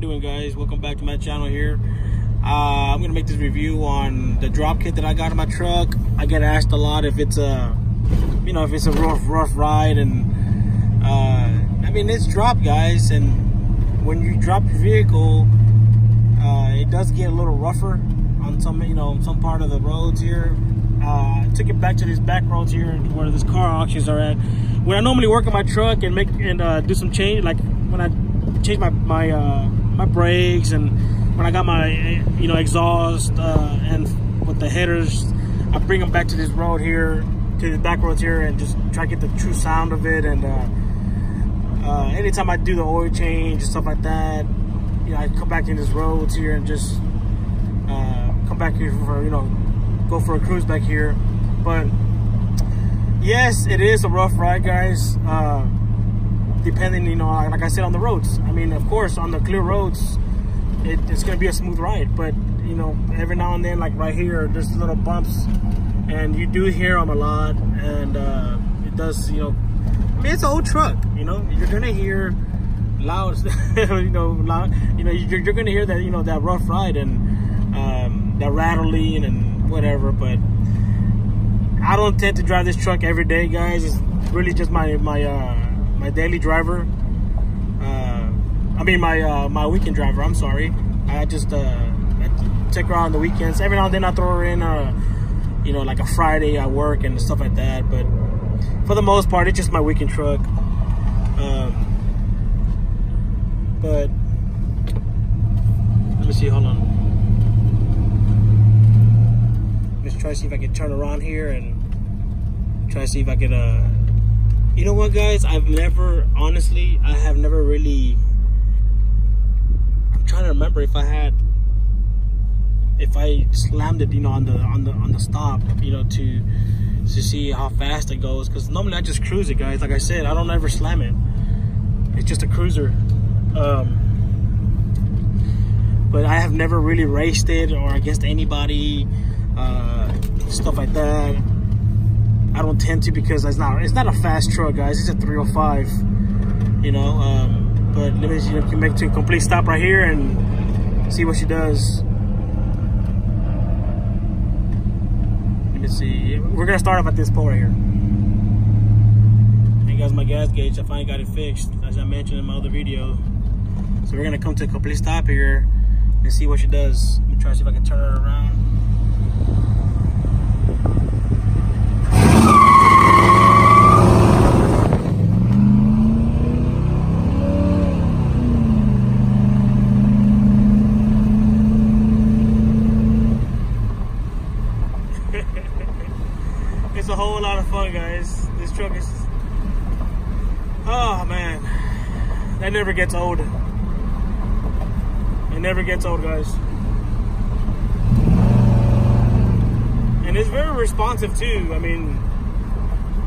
doing guys? Welcome back to my channel here. Uh, i'm gonna make this review on the drop kit that i got in my truck. I get asked a lot if it's a you know if it's a rough rough ride and uh, i mean it's drop guys and when you drop your vehicle uh, it does get a little rougher on some you know some part of the roads here. Uh, I took it back to these back roads here where these car auctions are at. When i normally work on my truck and make and uh, do some change like when i change my my uh, my brakes and when I got my you know exhaust uh, and with the headers, I bring them back to this road here, to the back roads here, and just try to get the true sound of it. And uh, uh, anytime I do the oil change and stuff like that, you know, I come back in these roads here and just uh, come back here for you know go for a cruise back here. But yes, it is a rough ride, guys. Depending, you know, like I said, on the roads. I mean, of course, on the clear roads, it, it's going to be a smooth ride. But, you know, every now and then, like right here, there's little bumps. And you do hear them a lot. And uh, it does, you know, I mean, it's an old truck, you know. You're going to hear loud, you know, loud, you know, you're, you're going to hear that, you know, that rough ride and um, that rattling and whatever. But I don't tend to drive this truck every day, guys. It's really just my, my, uh, my daily driver. Uh, I mean my uh, my weekend driver. I'm sorry. I just uh, I take her on the weekends. Every now and then I throw her in, uh, you know, like a Friday at work and stuff like that. But for the most part, it's just my weekend truck. Um, but let me see. Hold on. Let's try to see if I can turn around here and try to see if I can. Uh, you know what, guys? I've never, honestly, I have never really. I'm trying to remember if I had, if I slammed it, you know, on the on the on the stop, you know, to to see how fast it goes. Because normally I just cruise it, guys. Like I said, I don't ever slam it. It's just a cruiser. Um, but I have never really raced it or against anybody, uh, stuff like that. I don't tend to because it's not it's not a fast truck, guys. It's a 305, you know. Um, but let me see if you can make to a complete stop right here and see what she does. Let me see. We're gonna start off at this pole right here. Hey guys, my gas gauge. I finally got it fixed, as I mentioned in my other video. So we're gonna come to a complete stop here and see what she does. Let me try to see if I can turn her around. It's a whole lot of fun, guys. This truck is. Oh man, that never gets old. It never gets old, guys. And it's very responsive too. I mean,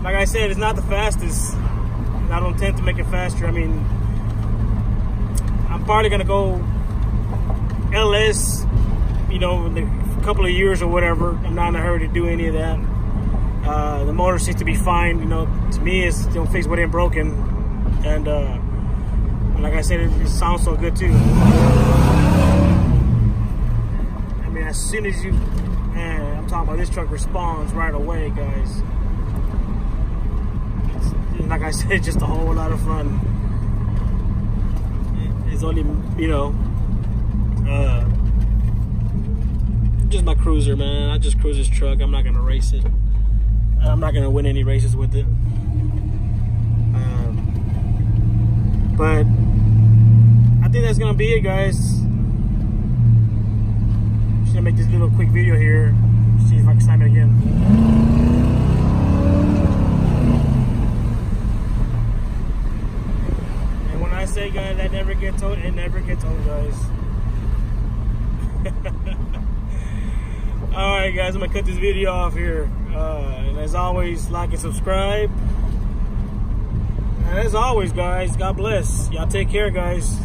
like I said, it's not the fastest. I don't tend to make it faster. I mean, I'm probably gonna go LS, you know, in a couple of years or whatever. I'm not in a hurry to do any of that. Uh, the motor seems to be fine. You know, to me, it's don't fix what ain't broken. And uh, like I said, it, it, sounds so good too. I mean, as soon as you, man, I'm talking about this truck responds right away, guys. It's, like I said, just a whole lot of fun. It, it's only, you know, uh, just my cruiser, man. I just cruise this truck. I'm not gonna race it. I'm not gonna win any races with it. Um, but I think that's gonna be it, guys. Just gonna make this little quick video here. See if I can slam it again. And when I say, guys, that never gets old, it never gets old, guys. Alright guys, I'm gonna cut this video off here. Uh, and as always, like and subscribe. And as always, guys, God bless. Y'all take care, guys.